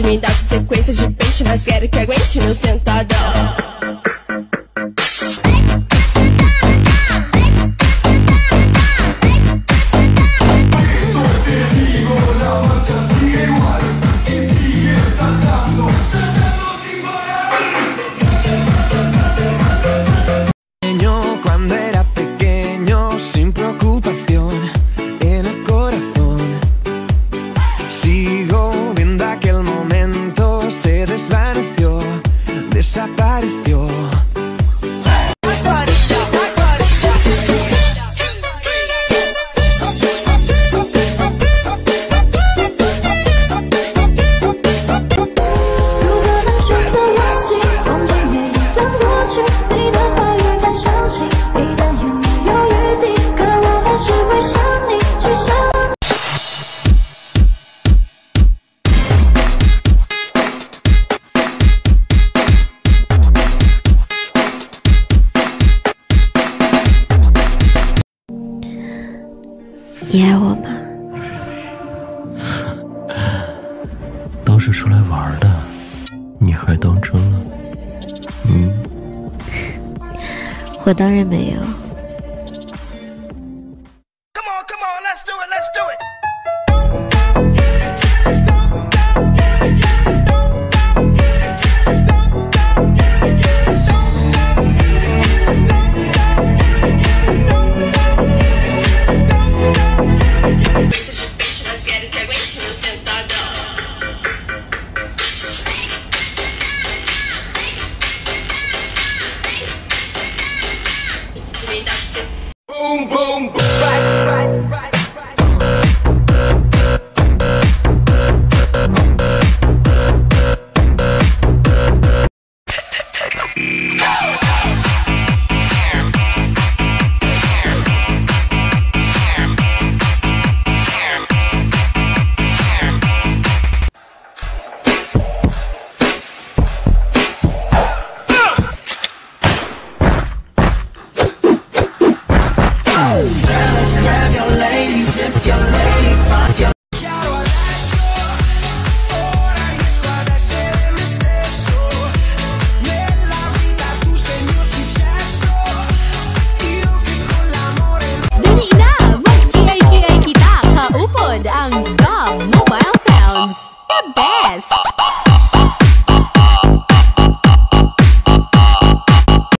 pode me dar sequência de peixe, mas quero que aguente meu sentadão. somebody 你爱我吗都是出来玩的你还当真了嗯我当然没有 come on come on let's do it let's do it